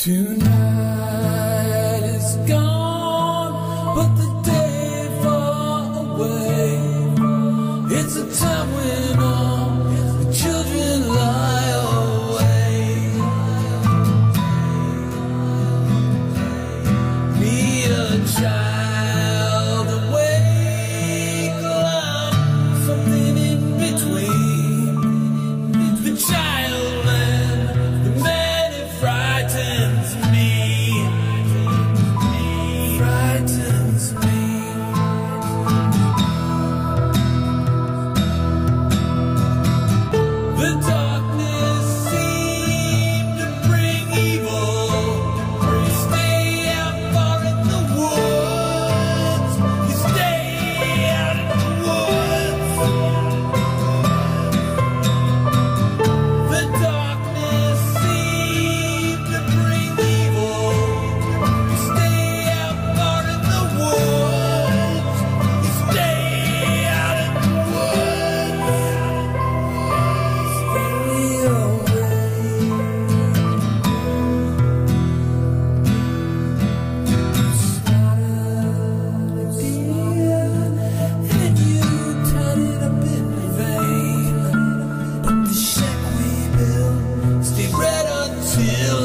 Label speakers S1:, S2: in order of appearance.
S1: Tonight